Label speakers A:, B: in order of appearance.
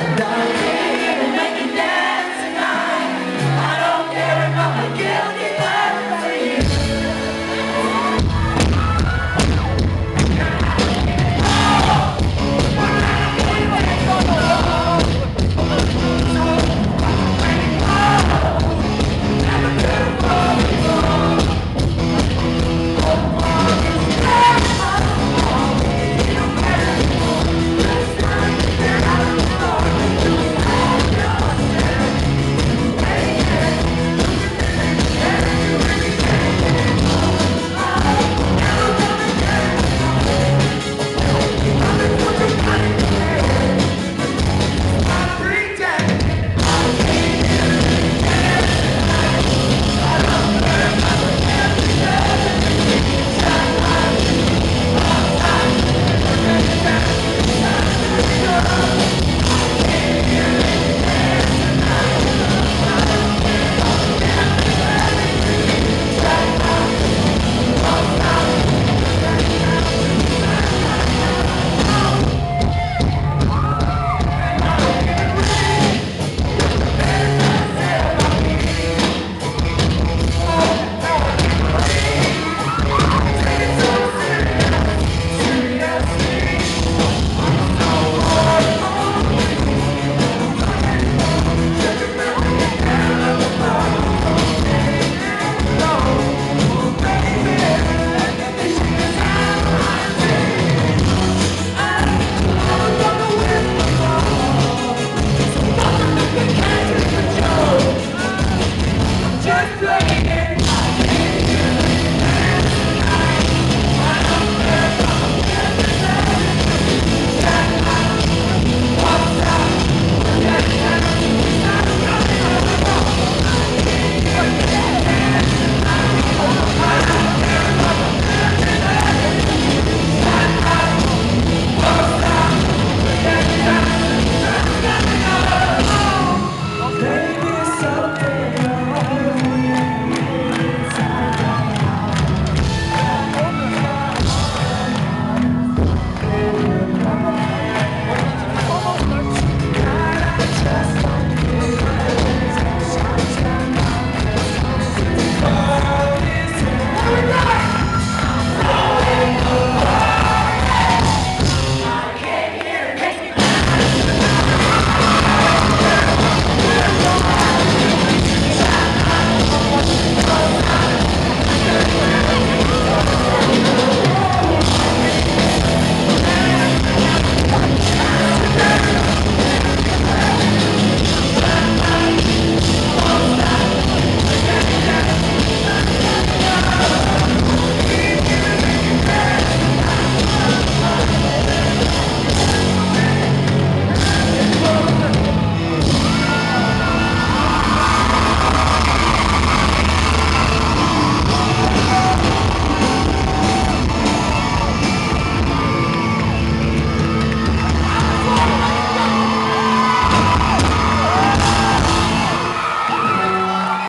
A: die